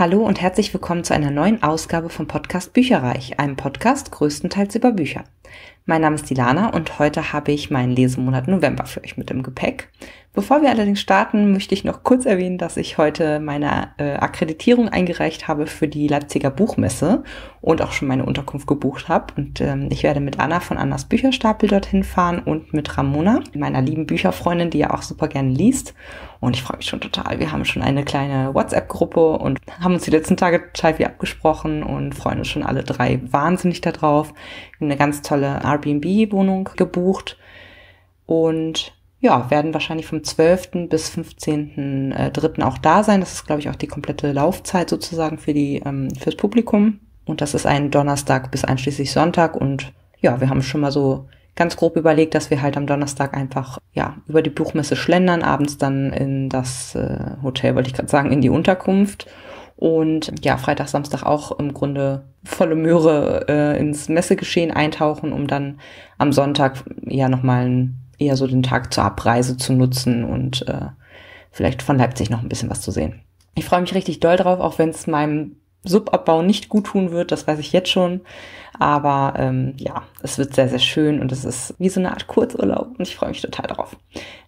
Hallo und herzlich willkommen zu einer neuen Ausgabe vom Podcast Bücherreich, einem Podcast größtenteils über Bücher. Mein Name ist Dilana und heute habe ich meinen Lesemonat November für euch mit im Gepäck. Bevor wir allerdings starten, möchte ich noch kurz erwähnen, dass ich heute meine äh, Akkreditierung eingereicht habe für die Leipziger Buchmesse und auch schon meine Unterkunft gebucht habe. Und ähm, ich werde mit Anna von Annas Bücherstapel dorthin fahren und mit Ramona, meiner lieben Bücherfreundin, die ja auch super gerne liest. Und ich freue mich schon total. Wir haben schon eine kleine WhatsApp-Gruppe und haben uns die letzten Tage total wie abgesprochen und freuen uns schon alle drei wahnsinnig darauf. Eine ganz tolle Airbnb-Wohnung gebucht und ja, werden wahrscheinlich vom 12. bis 15.3. Äh, auch da sein. Das ist, glaube ich, auch die komplette Laufzeit sozusagen für die, ähm, fürs Publikum. Und das ist ein Donnerstag bis einschließlich Sonntag. Und ja, wir haben schon mal so ganz grob überlegt, dass wir halt am Donnerstag einfach, ja, über die Buchmesse schlendern, abends dann in das äh, Hotel, wollte ich gerade sagen, in die Unterkunft. Und ja, Freitag, Samstag auch im Grunde volle Möhre äh, ins Messegeschehen eintauchen, um dann am Sonntag ja nochmal ein eher so den Tag zur Abreise zu nutzen und äh, vielleicht von Leipzig noch ein bisschen was zu sehen. Ich freue mich richtig doll drauf, auch wenn es meinem Subabbau nicht gut tun wird, das weiß ich jetzt schon. Aber ähm, ja, es wird sehr, sehr schön und es ist wie so eine Art Kurzurlaub und ich freue mich total drauf.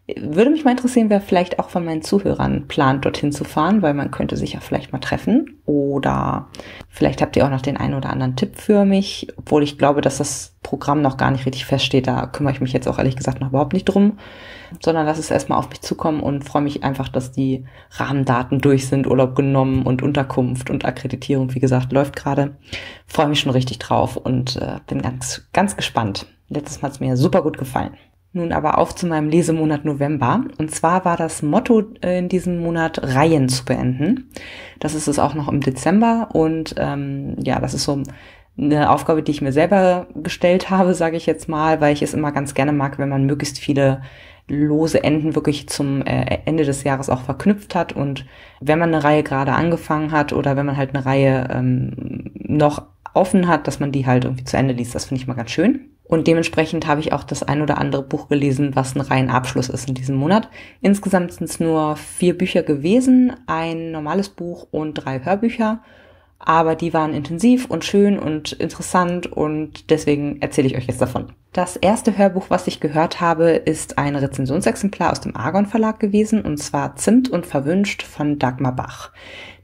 Würde mich mal interessieren, wer vielleicht auch von meinen Zuhörern plant, dorthin zu fahren, weil man könnte sich ja vielleicht mal treffen. Oder vielleicht habt ihr auch noch den einen oder anderen Tipp für mich, obwohl ich glaube, dass das Programm noch gar nicht richtig feststeht. Da kümmere ich mich jetzt auch ehrlich gesagt noch überhaupt nicht drum, sondern lasse es erstmal auf mich zukommen und freue mich einfach, dass die Rahmendaten durch sind, Urlaub genommen und Unterkunft und Akkreditierung, wie gesagt, läuft gerade. Freue mich schon richtig drauf und äh, bin ganz, ganz gespannt. Letztes Mal hat es mir super gut gefallen. Nun aber auf zu meinem Lesemonat November. Und zwar war das Motto äh, in diesem Monat Reihen zu beenden. Das ist es auch noch im Dezember. Und ähm, ja, das ist so eine Aufgabe, die ich mir selber gestellt habe, sage ich jetzt mal, weil ich es immer ganz gerne mag, wenn man möglichst viele lose Enden wirklich zum äh, Ende des Jahres auch verknüpft hat. Und wenn man eine Reihe gerade angefangen hat oder wenn man halt eine Reihe ähm, noch offen hat, dass man die halt irgendwie zu Ende liest, das finde ich mal ganz schön. Und dementsprechend habe ich auch das ein oder andere Buch gelesen, was ein rein Abschluss ist in diesem Monat. Insgesamt sind es nur vier Bücher gewesen, ein normales Buch und drei Hörbücher. Aber die waren intensiv und schön und interessant und deswegen erzähle ich euch jetzt davon. Das erste Hörbuch, was ich gehört habe, ist ein Rezensionsexemplar aus dem Argon Verlag gewesen und zwar Zimt und Verwünscht von Dagmar Bach.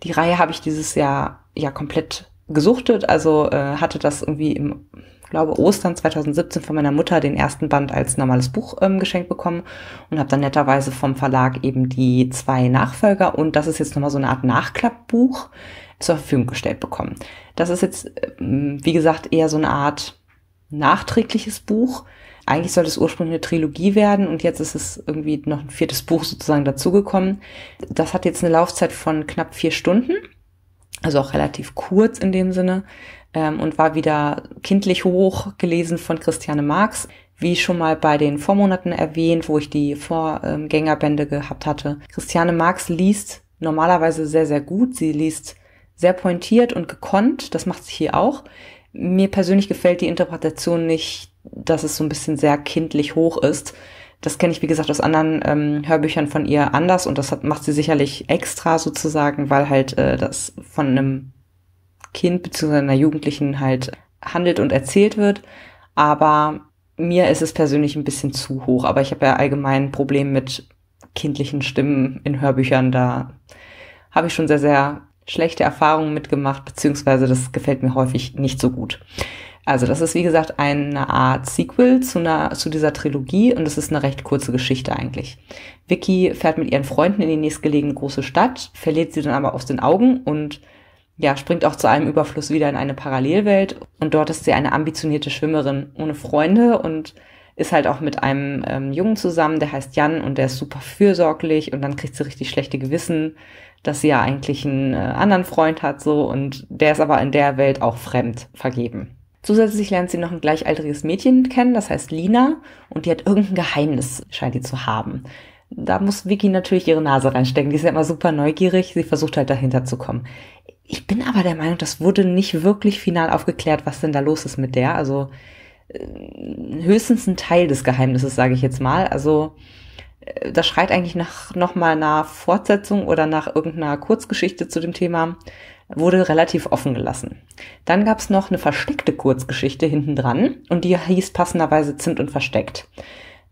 Die Reihe habe ich dieses Jahr ja komplett gesuchtet, also äh, hatte das irgendwie im glaube Ostern 2017 von meiner Mutter den ersten Band als normales Buch ähm, geschenkt bekommen und habe dann netterweise vom Verlag eben die zwei Nachfolger und das ist jetzt nochmal so eine Art Nachklappbuch zur Verfügung gestellt bekommen. Das ist jetzt, ähm, wie gesagt, eher so eine Art nachträgliches Buch. Eigentlich soll es ursprünglich eine Trilogie werden und jetzt ist es irgendwie noch ein viertes Buch sozusagen dazugekommen. Das hat jetzt eine Laufzeit von knapp vier Stunden, also auch relativ kurz in dem Sinne ähm, und war wieder kindlich hoch gelesen von Christiane Marx. Wie schon mal bei den Vormonaten erwähnt, wo ich die Vorgängerbände gehabt hatte. Christiane Marx liest normalerweise sehr, sehr gut. Sie liest sehr pointiert und gekonnt. Das macht sie hier auch. Mir persönlich gefällt die Interpretation nicht, dass es so ein bisschen sehr kindlich hoch ist. Das kenne ich, wie gesagt, aus anderen ähm, Hörbüchern von ihr anders und das hat, macht sie sicherlich extra sozusagen, weil halt äh, das von einem Kind bzw. einer Jugendlichen halt handelt und erzählt wird. Aber mir ist es persönlich ein bisschen zu hoch. Aber ich habe ja allgemein ein Problem mit kindlichen Stimmen in Hörbüchern. Da habe ich schon sehr, sehr schlechte Erfahrungen mitgemacht, beziehungsweise das gefällt mir häufig nicht so gut. Also das ist wie gesagt eine Art Sequel zu, einer, zu dieser Trilogie und es ist eine recht kurze Geschichte eigentlich. Vicky fährt mit ihren Freunden in die nächstgelegene große Stadt, verliert sie dann aber aus den Augen und ja, springt auch zu einem Überfluss wieder in eine Parallelwelt und dort ist sie eine ambitionierte Schwimmerin ohne Freunde und ist halt auch mit einem ähm, Jungen zusammen, der heißt Jan und der ist super fürsorglich und dann kriegt sie richtig schlechte Gewissen, dass sie ja eigentlich einen äh, anderen Freund hat so und der ist aber in der Welt auch fremd vergeben. Zusätzlich lernt sie noch ein gleichaltriges Mädchen kennen, das heißt Lina und die hat irgendein Geheimnis, scheint die zu haben. Da muss Vicky natürlich ihre Nase reinstecken. Die ist ja immer super neugierig. Sie versucht halt dahinter zu kommen. Ich bin aber der Meinung, das wurde nicht wirklich final aufgeklärt, was denn da los ist mit der. Also äh, höchstens ein Teil des Geheimnisses, sage ich jetzt mal. Also äh, das schreit eigentlich nach noch mal einer Fortsetzung oder nach irgendeiner Kurzgeschichte zu dem Thema. Wurde relativ offen gelassen. Dann gab es noch eine versteckte Kurzgeschichte hinten dran und die hieß passenderweise Zimt und Versteckt.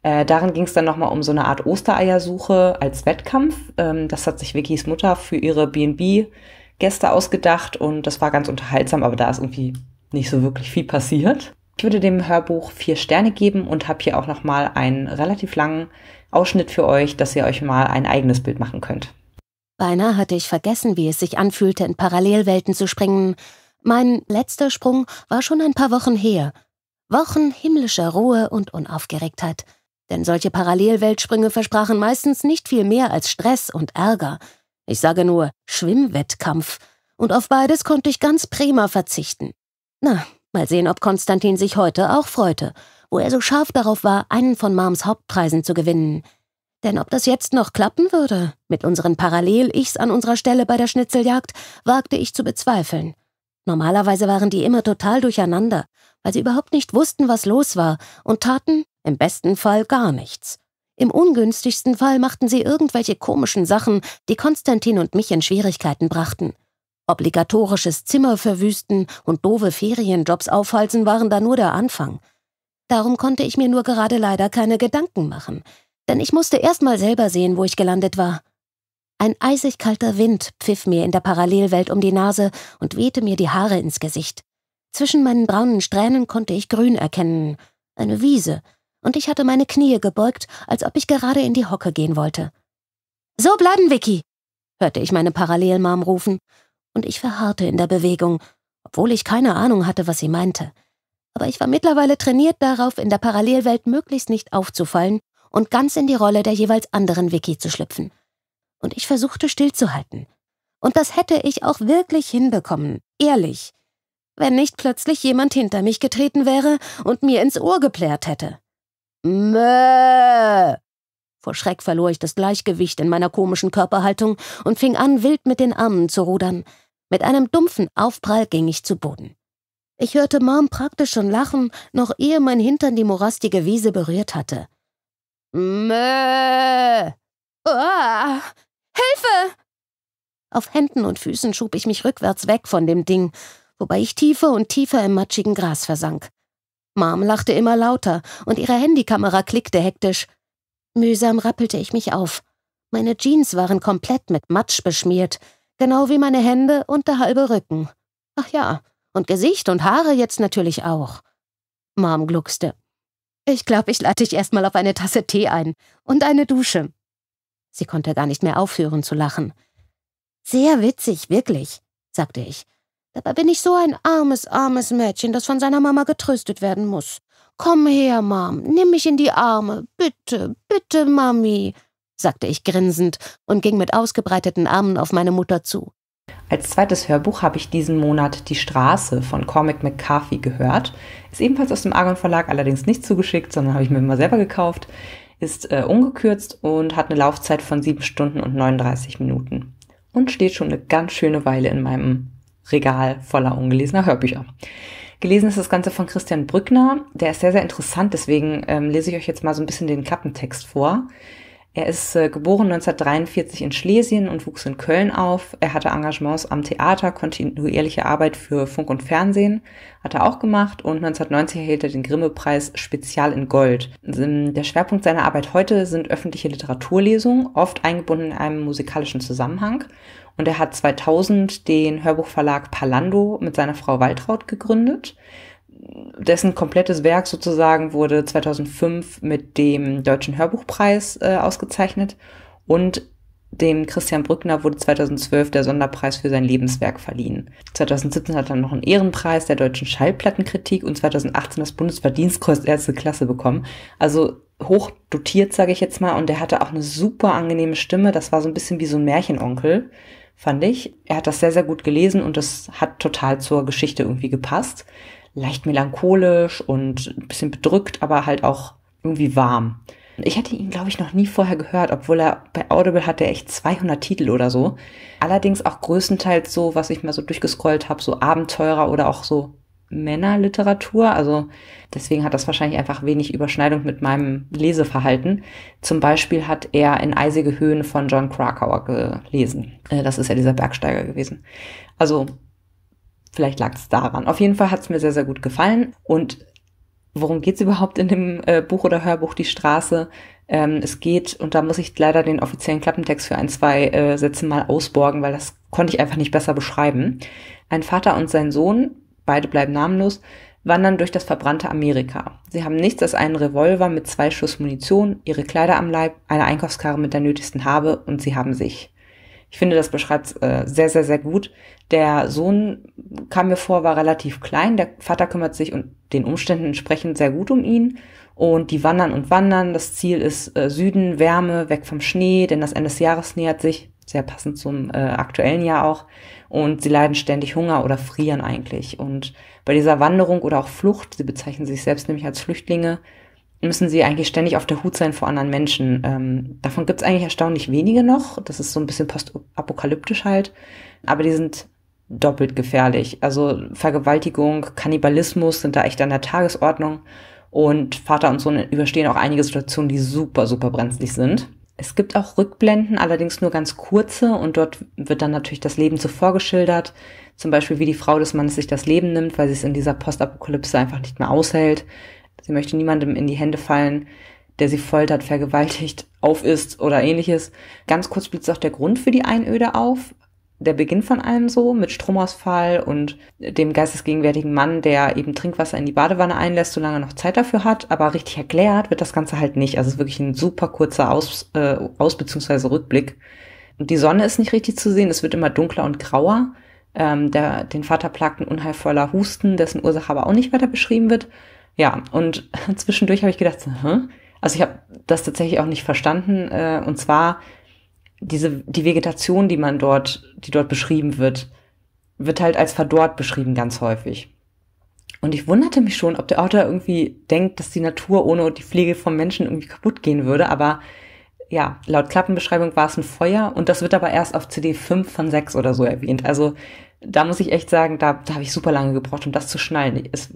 Äh, darin ging es dann nochmal um so eine Art Ostereiersuche als Wettkampf. Ähm, das hat sich Vickys Mutter für ihre B&B-Gäste ausgedacht und das war ganz unterhaltsam, aber da ist irgendwie nicht so wirklich viel passiert. Ich würde dem Hörbuch vier Sterne geben und habe hier auch nochmal einen relativ langen Ausschnitt für euch, dass ihr euch mal ein eigenes Bild machen könnt. Beinahe hatte ich vergessen, wie es sich anfühlte, in Parallelwelten zu springen. Mein letzter Sprung war schon ein paar Wochen her. Wochen himmlischer Ruhe und Unaufgeregtheit. Denn solche Parallelweltsprünge versprachen meistens nicht viel mehr als Stress und Ärger. Ich sage nur Schwimmwettkampf. Und auf beides konnte ich ganz prima verzichten. Na, mal sehen, ob Konstantin sich heute auch freute, wo er so scharf darauf war, einen von Mams Hauptpreisen zu gewinnen. Denn ob das jetzt noch klappen würde, mit unseren Parallel-Ichs an unserer Stelle bei der Schnitzeljagd, wagte ich zu bezweifeln. Normalerweise waren die immer total durcheinander, weil sie überhaupt nicht wussten, was los war, und taten, im besten Fall, gar nichts. Im ungünstigsten Fall machten sie irgendwelche komischen Sachen, die Konstantin und mich in Schwierigkeiten brachten. Obligatorisches Zimmer verwüsten und doofe Ferienjobs aufhalten waren da nur der Anfang. Darum konnte ich mir nur gerade leider keine Gedanken machen, denn ich musste erst mal selber sehen, wo ich gelandet war. Ein eisig kalter Wind pfiff mir in der Parallelwelt um die Nase und wehte mir die Haare ins Gesicht. Zwischen meinen braunen Strähnen konnte ich Grün erkennen, eine Wiese, und ich hatte meine Knie gebeugt, als ob ich gerade in die Hocke gehen wollte. So bleiben, Vicky, hörte ich meine Parallelmam rufen, und ich verharrte in der Bewegung, obwohl ich keine Ahnung hatte, was sie meinte. Aber ich war mittlerweile trainiert darauf, in der Parallelwelt möglichst nicht aufzufallen und ganz in die Rolle der jeweils anderen Vicky zu schlüpfen. Und ich versuchte stillzuhalten. Und das hätte ich auch wirklich hinbekommen, ehrlich, wenn nicht plötzlich jemand hinter mich getreten wäre und mir ins Ohr geplärt hätte. Mö! Vor Schreck verlor ich das Gleichgewicht in meiner komischen Körperhaltung und fing an, wild mit den Armen zu rudern. Mit einem dumpfen Aufprall ging ich zu Boden. Ich hörte Mom praktisch schon lachen, noch ehe mein Hintern die morastige Wiese berührt hatte. Mö! Oh, Hilfe! Auf Händen und Füßen schob ich mich rückwärts weg von dem Ding, wobei ich tiefer und tiefer im matschigen Gras versank. Mom lachte immer lauter und ihre Handykamera klickte hektisch. Mühsam rappelte ich mich auf. Meine Jeans waren komplett mit Matsch beschmiert, genau wie meine Hände und der halbe Rücken. Ach ja, und Gesicht und Haare jetzt natürlich auch. Mom gluckste. Ich glaube, ich lade dich erstmal auf eine Tasse Tee ein und eine Dusche. Sie konnte gar nicht mehr aufhören zu lachen. Sehr witzig, wirklich, sagte ich. Dabei bin ich so ein armes, armes Mädchen, das von seiner Mama getröstet werden muss. Komm her, Mom, nimm mich in die Arme. Bitte, bitte, Mami, sagte ich grinsend und ging mit ausgebreiteten Armen auf meine Mutter zu. Als zweites Hörbuch habe ich diesen Monat Die Straße von Cormac McCarthy gehört. Ist ebenfalls aus dem Argon Verlag, allerdings nicht zugeschickt, sondern habe ich mir mal selber gekauft. Ist äh, ungekürzt und hat eine Laufzeit von 7 Stunden und 39 Minuten. Und steht schon eine ganz schöne Weile in meinem Regal voller ungelesener Hörbücher. Gelesen ist das Ganze von Christian Brückner. Der ist sehr, sehr interessant, deswegen ähm, lese ich euch jetzt mal so ein bisschen den Klappentext vor. Er ist äh, geboren 1943 in Schlesien und wuchs in Köln auf. Er hatte Engagements am Theater, kontinuierliche Arbeit für Funk und Fernsehen hat er auch gemacht und 1990 erhielt er den Grimme-Preis Spezial in Gold. Der Schwerpunkt seiner Arbeit heute sind öffentliche Literaturlesungen, oft eingebunden in einem musikalischen Zusammenhang. Und er hat 2000 den Hörbuchverlag Palando mit seiner Frau Waltraud gegründet dessen komplettes Werk sozusagen wurde 2005 mit dem Deutschen Hörbuchpreis äh, ausgezeichnet und dem Christian Brückner wurde 2012 der Sonderpreis für sein Lebenswerk verliehen. 2017 hat er noch einen Ehrenpreis der deutschen Schallplattenkritik und 2018 das Bundesverdienstkreuz erste Klasse bekommen. Also hoch dotiert, sage ich jetzt mal. Und er hatte auch eine super angenehme Stimme. Das war so ein bisschen wie so ein Märchenonkel, fand ich. Er hat das sehr, sehr gut gelesen und das hat total zur Geschichte irgendwie gepasst leicht melancholisch und ein bisschen bedrückt, aber halt auch irgendwie warm. Ich hatte ihn, glaube ich, noch nie vorher gehört, obwohl er bei Audible hat er echt 200 Titel oder so. Allerdings auch größtenteils so, was ich mal so durchgescrollt habe, so Abenteurer oder auch so Männerliteratur. Also deswegen hat das wahrscheinlich einfach wenig Überschneidung mit meinem Leseverhalten. Zum Beispiel hat er in Eisige Höhen von John Krakauer gelesen. Äh, das ist ja dieser Bergsteiger gewesen. Also vielleicht lag es daran. Auf jeden Fall hat es mir sehr, sehr gut gefallen. Und worum geht es überhaupt in dem äh, Buch oder Hörbuch Die Straße? Ähm, es geht, und da muss ich leider den offiziellen Klappentext für ein, zwei äh, Sätze mal ausborgen, weil das konnte ich einfach nicht besser beschreiben. Ein Vater und sein Sohn, beide bleiben namenlos, wandern durch das verbrannte Amerika. Sie haben nichts als einen Revolver mit zwei Schuss Munition, ihre Kleider am Leib, eine Einkaufskarre mit der nötigsten Habe und sie haben sich. Ich finde, das beschreibt äh, sehr, sehr, sehr gut. Der Sohn kam mir vor, war relativ klein. Der Vater kümmert sich und den Umständen entsprechend sehr gut um ihn. Und die wandern und wandern. Das Ziel ist äh, Süden, Wärme, weg vom Schnee, denn das Ende des Jahres nähert sich. Sehr passend zum äh, aktuellen Jahr auch. Und sie leiden ständig Hunger oder frieren eigentlich. Und bei dieser Wanderung oder auch Flucht, sie bezeichnen sich selbst nämlich als Flüchtlinge, müssen sie eigentlich ständig auf der Hut sein vor anderen Menschen. Ähm, davon gibt es eigentlich erstaunlich wenige noch. Das ist so ein bisschen postapokalyptisch halt. Aber die sind doppelt gefährlich. Also Vergewaltigung, Kannibalismus sind da echt an der Tagesordnung. Und Vater und Sohn überstehen auch einige Situationen, die super, super brenzlig sind. Es gibt auch Rückblenden, allerdings nur ganz kurze und dort wird dann natürlich das Leben zuvor geschildert. Zum Beispiel, wie die Frau des Mannes sich das Leben nimmt, weil sie es in dieser Postapokalypse einfach nicht mehr aushält. Sie möchte niemandem in die Hände fallen, der sie foltert, vergewaltigt, aufisst oder ähnliches. Ganz kurz blitzt auch der Grund für die Einöde auf. Der Beginn von allem so mit Stromausfall und dem geistesgegenwärtigen Mann, der eben Trinkwasser in die Badewanne einlässt, solange er noch Zeit dafür hat. Aber richtig erklärt wird das Ganze halt nicht. Also es ist wirklich ein super kurzer Aus, äh, Aus- bzw. Rückblick. Und die Sonne ist nicht richtig zu sehen. Es wird immer dunkler und grauer. Ähm, der, den Vater plagt ein unheilvoller Husten, dessen Ursache aber auch nicht weiter beschrieben wird. Ja, und zwischendurch habe ich gedacht, Hä? also ich habe das tatsächlich auch nicht verstanden. Äh, und zwar diese die Vegetation, die man dort, die dort beschrieben wird, wird halt als verdorrt beschrieben ganz häufig. Und ich wunderte mich schon, ob der Autor irgendwie denkt, dass die Natur ohne die Pflege vom Menschen irgendwie kaputt gehen würde. Aber ja, laut Klappenbeschreibung war es ein Feuer und das wird aber erst auf CD 5 von 6 oder so erwähnt. Also da muss ich echt sagen, da, da habe ich super lange gebraucht, um das zu schnallen. Es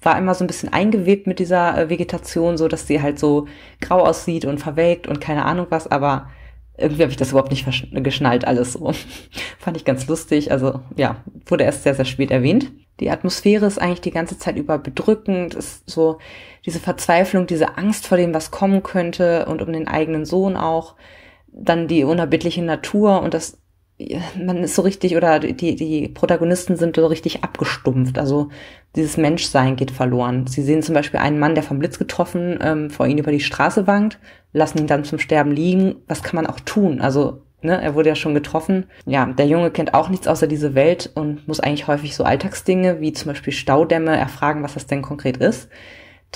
war immer so ein bisschen eingewebt mit dieser äh, Vegetation, so dass sie halt so grau aussieht und verwelkt und keine Ahnung was, aber irgendwie habe ich das überhaupt nicht geschnallt, alles so. Fand ich ganz lustig. Also ja, wurde erst sehr, sehr spät erwähnt. Die Atmosphäre ist eigentlich die ganze Zeit über bedrückend, ist so diese Verzweiflung, diese Angst vor dem, was kommen könnte und um den eigenen Sohn auch. Dann die unerbittliche Natur und das man ist so richtig, oder die, die Protagonisten sind so richtig abgestumpft. Also dieses Menschsein geht verloren. Sie sehen zum Beispiel einen Mann, der vom Blitz getroffen ähm, vor ihnen über die Straße wankt, lassen ihn dann zum Sterben liegen. Was kann man auch tun? Also, ne, er wurde ja schon getroffen. Ja, der Junge kennt auch nichts außer diese Welt und muss eigentlich häufig so Alltagsdinge wie zum Beispiel Staudämme erfragen, was das denn konkret ist.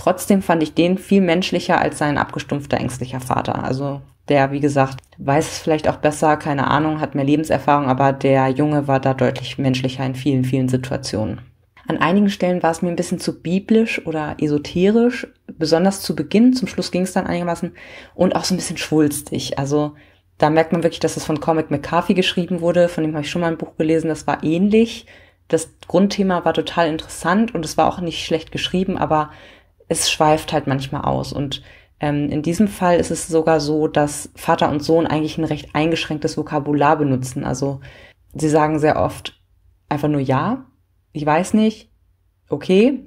Trotzdem fand ich den viel menschlicher als sein abgestumpfter, ängstlicher Vater. Also der, wie gesagt, weiß es vielleicht auch besser, keine Ahnung, hat mehr Lebenserfahrung, aber der Junge war da deutlich menschlicher in vielen, vielen Situationen. An einigen Stellen war es mir ein bisschen zu biblisch oder esoterisch, besonders zu Beginn, zum Schluss ging es dann einigermaßen und auch so ein bisschen schwulstig. Also da merkt man wirklich, dass es von Comic McCarthy geschrieben wurde, von dem habe ich schon mal ein Buch gelesen, das war ähnlich. Das Grundthema war total interessant und es war auch nicht schlecht geschrieben, aber es schweift halt manchmal aus und ähm, in diesem Fall ist es sogar so, dass Vater und Sohn eigentlich ein recht eingeschränktes Vokabular benutzen. Also sie sagen sehr oft einfach nur ja, ich weiß nicht, okay.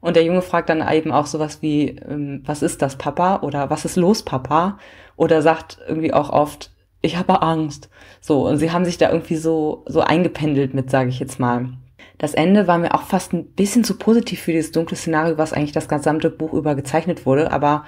Und der Junge fragt dann eben auch sowas wie, ähm, was ist das, Papa? Oder was ist los, Papa? Oder sagt irgendwie auch oft, ich habe Angst. So, und sie haben sich da irgendwie so, so eingependelt mit, sage ich jetzt mal. Das Ende war mir auch fast ein bisschen zu positiv für dieses dunkle Szenario, was eigentlich das gesamte Buch über gezeichnet wurde. Aber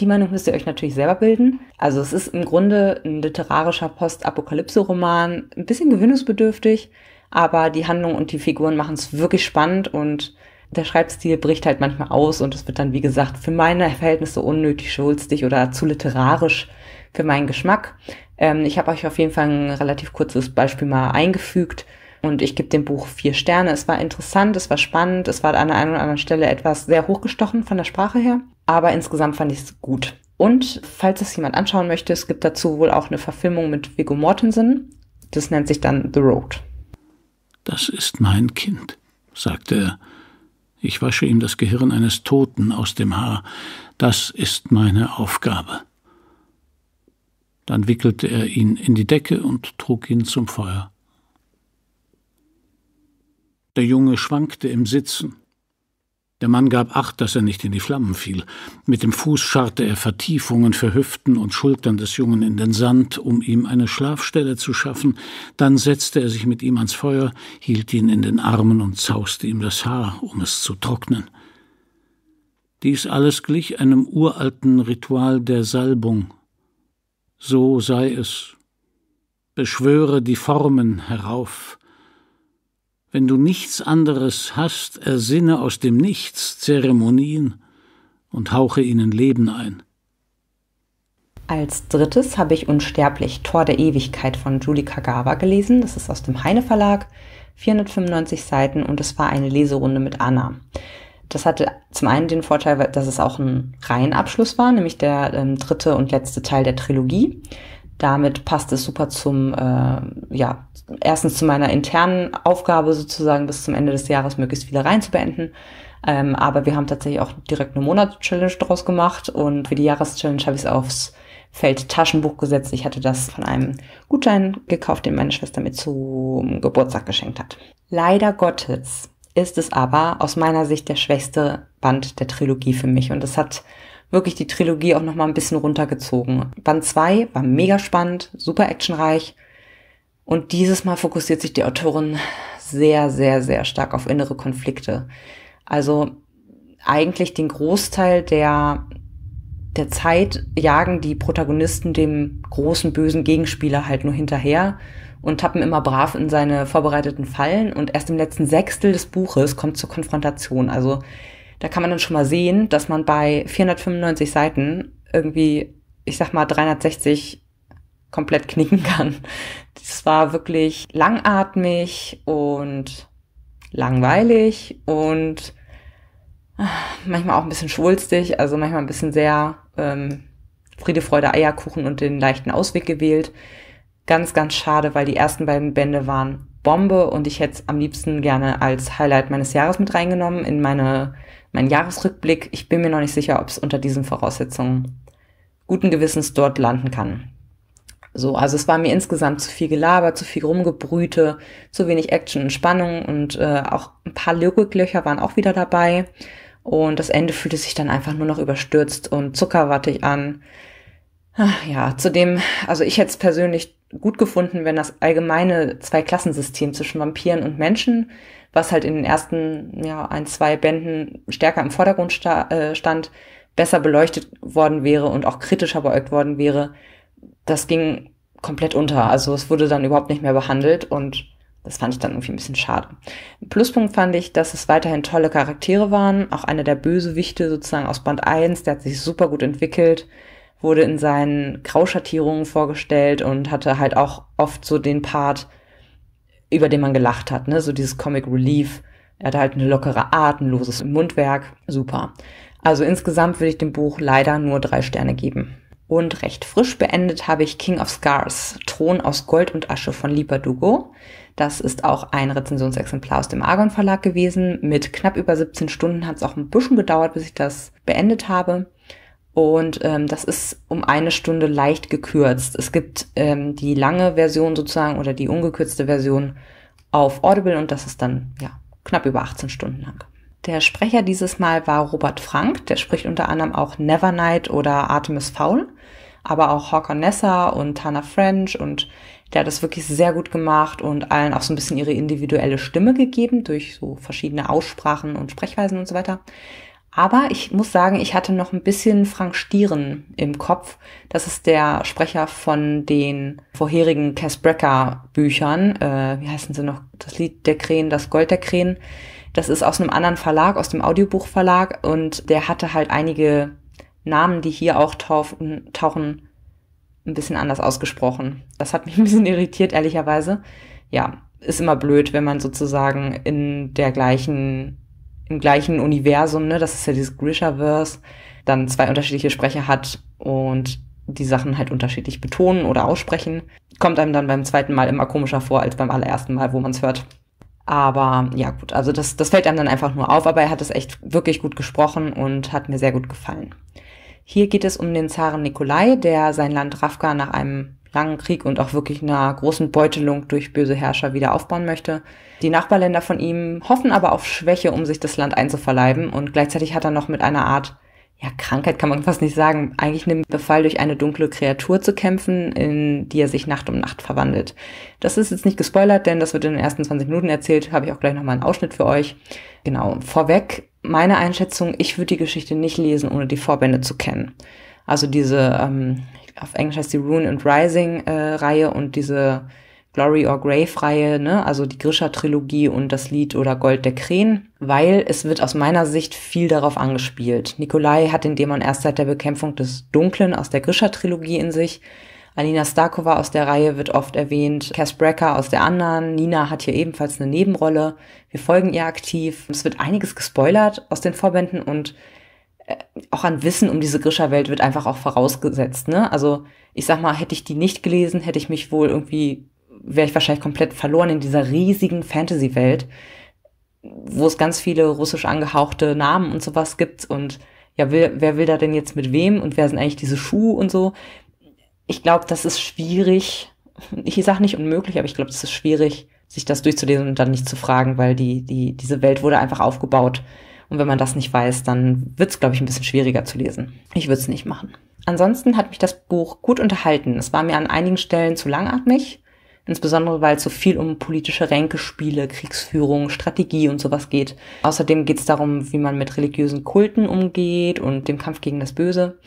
die Meinung müsst ihr euch natürlich selber bilden. Also es ist im Grunde ein literarischer Postapokalypse-Roman, ein bisschen gewöhnungsbedürftig, aber die Handlung und die Figuren machen es wirklich spannend und der Schreibstil bricht halt manchmal aus und es wird dann, wie gesagt, für meine Verhältnisse unnötig schulzig oder zu literarisch für meinen Geschmack. Ähm, ich habe euch auf jeden Fall ein relativ kurzes Beispiel mal eingefügt. Und ich gebe dem Buch vier Sterne. Es war interessant, es war spannend, es war an der einen oder anderen Stelle etwas sehr hochgestochen von der Sprache her. Aber insgesamt fand ich es gut. Und falls es jemand anschauen möchte, es gibt dazu wohl auch eine Verfilmung mit Viggo Mortensen. Das nennt sich dann The Road. Das ist mein Kind, sagte er, Ich wasche ihm das Gehirn eines Toten aus dem Haar. Das ist meine Aufgabe. Dann wickelte er ihn in die Decke und trug ihn zum Feuer. Der Junge schwankte im Sitzen. Der Mann gab acht, dass er nicht in die Flammen fiel. Mit dem Fuß scharrte er Vertiefungen für Hüften und Schultern des Jungen in den Sand, um ihm eine Schlafstelle zu schaffen. Dann setzte er sich mit ihm ans Feuer, hielt ihn in den Armen und zauste ihm das Haar, um es zu trocknen. Dies alles glich einem uralten Ritual der Salbung. So sei es. Beschwöre die Formen herauf, wenn du nichts anderes hast, ersinne aus dem Nichts Zeremonien und hauche ihnen Leben ein. Als drittes habe ich Unsterblich, Tor der Ewigkeit von Julie Kagawa gelesen. Das ist aus dem Heine Verlag, 495 Seiten und es war eine Leserunde mit Anna. Das hatte zum einen den Vorteil, dass es auch ein Reihenabschluss war, nämlich der ähm, dritte und letzte Teil der Trilogie. Damit passt es super zum, äh, ja, erstens zu meiner internen Aufgabe sozusagen bis zum Ende des Jahres möglichst viele Reihen zu beenden. Ähm, aber wir haben tatsächlich auch direkt eine Monatschallenge draus gemacht und für die Jahreschallenge habe ich es aufs Feld Taschenbuch gesetzt. Ich hatte das von einem Gutschein gekauft, den meine Schwester mir zum Geburtstag geschenkt hat. Leider Gottes ist es aber aus meiner Sicht der schwächste Band der Trilogie für mich und es hat wirklich die Trilogie auch noch mal ein bisschen runtergezogen. Band 2 war mega spannend, super actionreich. Und dieses Mal fokussiert sich die Autorin sehr, sehr, sehr stark auf innere Konflikte. Also eigentlich den Großteil der, der Zeit jagen die Protagonisten dem großen bösen Gegenspieler halt nur hinterher und tappen immer brav in seine vorbereiteten Fallen und erst im letzten Sechstel des Buches kommt zur Konfrontation. Also da kann man dann schon mal sehen, dass man bei 495 Seiten irgendwie, ich sag mal, 360 komplett knicken kann. Das war wirklich langatmig und langweilig und ah, manchmal auch ein bisschen schwulstig, also manchmal ein bisschen sehr ähm, Friede, Freude, Eierkuchen und den leichten Ausweg gewählt. Ganz, ganz schade, weil die ersten beiden Bände waren Bombe und ich hätte es am liebsten gerne als Highlight meines Jahres mit reingenommen in meine mein Jahresrückblick, ich bin mir noch nicht sicher, ob es unter diesen Voraussetzungen guten Gewissens dort landen kann. So, also es war mir insgesamt zu viel Gelaber, zu viel Rumgebrüte, zu wenig Action und Spannung und äh, auch ein paar Logiklöcher waren auch wieder dabei. Und das Ende fühlte sich dann einfach nur noch überstürzt und zuckerwattig an. Ach, ja, zudem, also ich hätte es persönlich gut gefunden, wenn das allgemeine Zweiklassensystem zwischen Vampiren und Menschen was halt in den ersten ja, ein, zwei Bänden stärker im Vordergrund sta äh, stand, besser beleuchtet worden wäre und auch kritischer beäugt worden wäre, das ging komplett unter. Also es wurde dann überhaupt nicht mehr behandelt und das fand ich dann irgendwie ein bisschen schade. Pluspunkt fand ich, dass es weiterhin tolle Charaktere waren. Auch einer der Bösewichte sozusagen aus Band 1, der hat sich super gut entwickelt, wurde in seinen Grauschattierungen vorgestellt und hatte halt auch oft so den Part, über den man gelacht hat, ne? So dieses Comic Relief. Er hatte halt eine lockere Art, ein loses Mundwerk. Super. Also insgesamt würde ich dem Buch leider nur drei Sterne geben. Und recht frisch beendet habe ich King of Scars, Thron aus Gold und Asche von Lipa Dugo. Das ist auch ein Rezensionsexemplar aus dem Argon Verlag gewesen. Mit knapp über 17 Stunden hat es auch ein bisschen gedauert, bis ich das beendet habe. Und ähm, das ist um eine Stunde leicht gekürzt. Es gibt ähm, die lange Version sozusagen oder die ungekürzte Version auf Audible und das ist dann ja knapp über 18 Stunden lang. Der Sprecher dieses Mal war Robert Frank, der spricht unter anderem auch Nevernight oder Artemis Fowl, aber auch Hawker Nessa und Tana French und der hat das wirklich sehr gut gemacht und allen auch so ein bisschen ihre individuelle Stimme gegeben durch so verschiedene Aussprachen und Sprechweisen und so weiter. Aber ich muss sagen, ich hatte noch ein bisschen Frank Stieren im Kopf. Das ist der Sprecher von den vorherigen Cass Brecker Büchern. Äh, wie heißen sie noch? Das Lied der Krähen, das Gold der Krähen. Das ist aus einem anderen Verlag, aus dem Audiobuchverlag. Und der hatte halt einige Namen, die hier auch tauchen, tauchen ein bisschen anders ausgesprochen. Das hat mich ein bisschen irritiert, ehrlicherweise. Ja, ist immer blöd, wenn man sozusagen in der gleichen im gleichen Universum, ne, das ist ja dieses Grishaverse, dann zwei unterschiedliche Sprecher hat und die Sachen halt unterschiedlich betonen oder aussprechen, kommt einem dann beim zweiten Mal immer komischer vor als beim allerersten Mal, wo man es hört. Aber ja gut, also das, das fällt einem dann einfach nur auf, aber er hat es echt wirklich gut gesprochen und hat mir sehr gut gefallen. Hier geht es um den Zaren Nikolai, der sein Land Ravka nach einem langen Krieg und auch wirklich einer großen Beutelung durch böse Herrscher wieder aufbauen möchte. Die Nachbarländer von ihm hoffen aber auf Schwäche, um sich das Land einzuverleiben und gleichzeitig hat er noch mit einer Art ja, Krankheit kann man fast nicht sagen, eigentlich einem Befall durch eine dunkle Kreatur zu kämpfen, in die er sich Nacht um Nacht verwandelt. Das ist jetzt nicht gespoilert, denn das wird in den ersten 20 Minuten erzählt, habe ich auch gleich nochmal einen Ausschnitt für euch. Genau, vorweg, meine Einschätzung, ich würde die Geschichte nicht lesen, ohne die Vorbände zu kennen. Also diese, ähm, auf Englisch heißt die Rune and Rising äh, Reihe und diese Glory or Grave-Reihe, ne? also die Grisha-Trilogie und das Lied oder Gold der Krähen, weil es wird aus meiner Sicht viel darauf angespielt. Nikolai hat den Dämon erst seit der Bekämpfung des Dunklen aus der Grisha-Trilogie in sich. Alina Starkova aus der Reihe wird oft erwähnt, Cass Brecker aus der anderen, Nina hat hier ebenfalls eine Nebenrolle. Wir folgen ihr aktiv. Es wird einiges gespoilert aus den Vorbänden und auch an Wissen um diese Grisha-Welt wird einfach auch vorausgesetzt. Ne? Also ich sag mal, hätte ich die nicht gelesen, hätte ich mich wohl irgendwie wäre ich wahrscheinlich komplett verloren in dieser riesigen Fantasy-Welt, wo es ganz viele russisch angehauchte Namen und sowas gibt und ja, wer, wer will da denn jetzt mit wem und wer sind eigentlich diese Schuhe und so? Ich glaube, das ist schwierig. Ich sage nicht unmöglich, aber ich glaube, es ist schwierig, sich das durchzulesen und dann nicht zu fragen, weil die, die, diese Welt wurde einfach aufgebaut. Und wenn man das nicht weiß, dann wird es, glaube ich, ein bisschen schwieriger zu lesen. Ich würde es nicht machen. Ansonsten hat mich das Buch gut unterhalten. Es war mir an einigen Stellen zu langatmig insbesondere weil es so viel um politische Ränkespiele, Kriegsführung, Strategie und sowas geht. Außerdem geht es darum, wie man mit religiösen Kulten umgeht und dem Kampf gegen das Böse.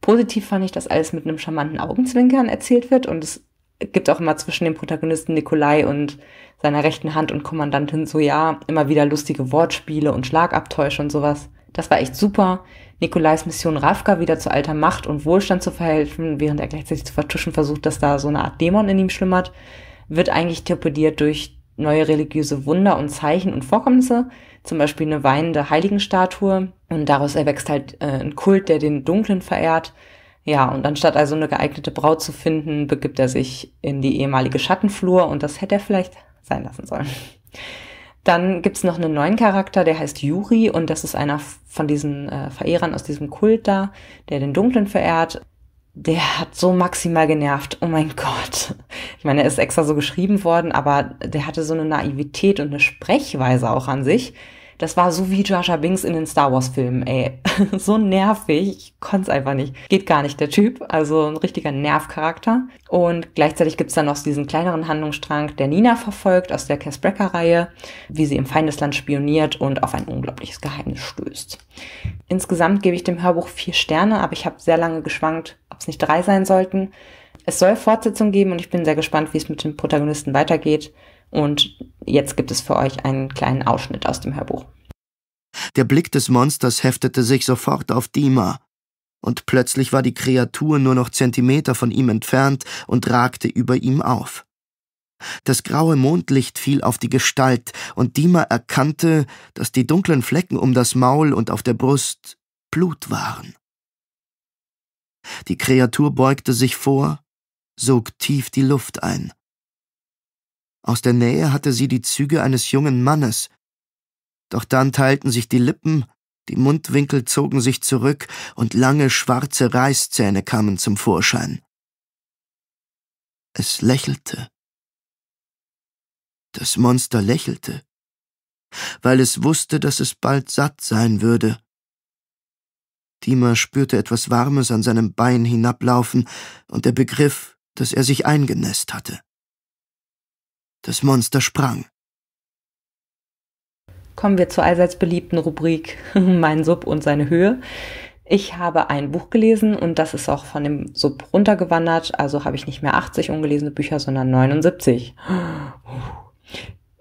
Positiv fand ich, dass alles mit einem charmanten Augenzwinkern erzählt wird und es gibt auch immer zwischen dem Protagonisten Nikolai und seiner rechten Hand und Kommandantin so ja immer wieder lustige Wortspiele und Schlagabtäusche und sowas. Das war echt super. Nikolais Mission Ravka wieder zu alter Macht und Wohlstand zu verhelfen, während er gleichzeitig zu vertuschen versucht, dass da so eine Art Dämon in ihm schlummert, wird eigentlich torpediert durch neue religiöse Wunder und Zeichen und Vorkommnisse, zum Beispiel eine weinende Heiligenstatue und daraus erwächst halt äh, ein Kult, der den Dunklen verehrt. Ja, und anstatt also eine geeignete Braut zu finden, begibt er sich in die ehemalige Schattenflur und das hätte er vielleicht sein lassen sollen. Dann gibt's noch einen neuen Charakter, der heißt Yuri und das ist einer von diesen äh, Verehrern aus diesem Kult da, der den Dunklen verehrt. Der hat so maximal genervt. Oh mein Gott. Ich meine, er ist extra so geschrieben worden, aber der hatte so eine Naivität und eine Sprechweise auch an sich das war so wie Jar Binks in den Star Wars Filmen, ey. so nervig. Ich konnte es einfach nicht. Geht gar nicht, der Typ. Also ein richtiger Nervcharakter. Und gleichzeitig gibt's dann noch diesen kleineren Handlungsstrang, der Nina verfolgt aus der Cass Brecker-Reihe, wie sie im Feindesland spioniert und auf ein unglaubliches Geheimnis stößt. Insgesamt gebe ich dem Hörbuch vier Sterne, aber ich habe sehr lange geschwankt, ob es nicht drei sein sollten. Es soll Fortsetzung geben und ich bin sehr gespannt, wie es mit dem Protagonisten weitergeht. Und jetzt gibt es für euch einen kleinen Ausschnitt aus dem Hörbuch. Der Blick des Monsters heftete sich sofort auf Dima, und plötzlich war die Kreatur nur noch Zentimeter von ihm entfernt und ragte über ihm auf. Das graue Mondlicht fiel auf die Gestalt, und Dima erkannte, dass die dunklen Flecken um das Maul und auf der Brust Blut waren. Die Kreatur beugte sich vor, sog tief die Luft ein. Aus der Nähe hatte sie die Züge eines jungen Mannes. Doch dann teilten sich die Lippen, die Mundwinkel zogen sich zurück und lange schwarze Reißzähne kamen zum Vorschein. Es lächelte. Das Monster lächelte, weil es wusste, dass es bald satt sein würde. Dima spürte etwas Warmes an seinem Bein hinablaufen, und er begriff, dass er sich eingenässt hatte. Das Monster sprang. Kommen wir zur allseits beliebten Rubrik Mein Sub und seine Höhe. Ich habe ein Buch gelesen und das ist auch von dem Sub runtergewandert. Also habe ich nicht mehr 80 ungelesene Bücher, sondern 79.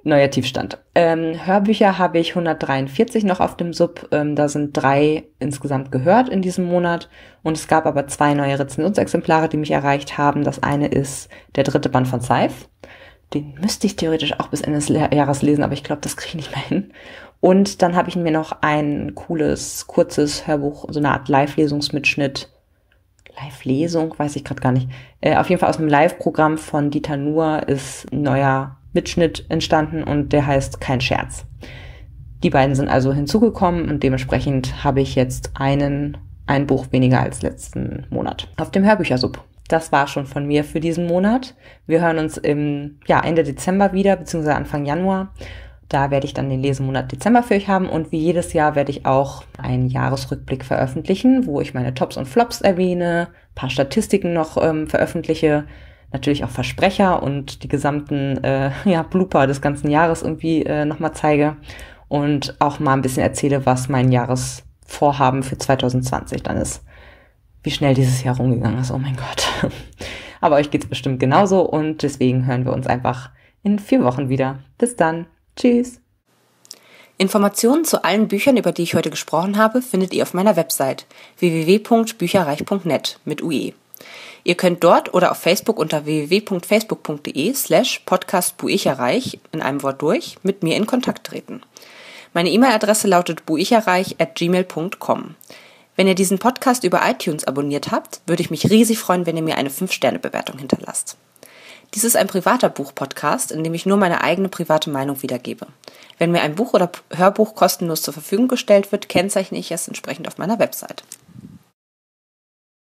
Neuer Tiefstand. Ähm, Hörbücher habe ich 143 noch auf dem Sub. Ähm, da sind drei insgesamt gehört in diesem Monat. Und es gab aber zwei neue Rezensionsexemplare, die mich erreicht haben. Das eine ist der dritte Band von Seif. Den müsste ich theoretisch auch bis Ende des Jahres lesen, aber ich glaube, das kriege ich nicht mehr hin. Und dann habe ich mir noch ein cooles, kurzes Hörbuch, so eine Art Live-Lesungsmitschnitt. Live-Lesung, weiß ich gerade gar nicht. Äh, auf jeden Fall aus dem Live-Programm von Dieter Nuhr ist ein neuer Mitschnitt entstanden und der heißt Kein Scherz. Die beiden sind also hinzugekommen und dementsprechend habe ich jetzt einen, ein Buch weniger als letzten Monat auf dem Hörbüchersub. Das war schon von mir für diesen Monat. Wir hören uns im ja, Ende Dezember wieder, beziehungsweise Anfang Januar. Da werde ich dann den Lesemonat Dezember für euch haben und wie jedes Jahr werde ich auch einen Jahresrückblick veröffentlichen, wo ich meine Tops und Flops erwähne, paar Statistiken noch ähm, veröffentliche, natürlich auch Versprecher und die gesamten äh, ja, Blooper des ganzen Jahres irgendwie äh, nochmal zeige und auch mal ein bisschen erzähle, was mein Jahresvorhaben für 2020 dann ist. Wie schnell dieses Jahr rumgegangen ist, oh mein Gott. Aber euch geht's bestimmt genauso und deswegen hören wir uns einfach in vier Wochen wieder. Bis dann. Tschüss. Informationen zu allen Büchern, über die ich heute gesprochen habe, findet ihr auf meiner Website www.bücherreich.net mit UE. Ihr könnt dort oder auf Facebook unter www.facebook.de slash podcastbuicherreich in einem Wort durch mit mir in Kontakt treten. Meine E-Mail-Adresse lautet buicherreich at gmail.com. Wenn ihr diesen Podcast über iTunes abonniert habt, würde ich mich riesig freuen, wenn ihr mir eine 5-Sterne-Bewertung hinterlasst. Dies ist ein privater Buch-Podcast, in dem ich nur meine eigene private Meinung wiedergebe. Wenn mir ein Buch oder Hörbuch kostenlos zur Verfügung gestellt wird, kennzeichne ich es entsprechend auf meiner Website.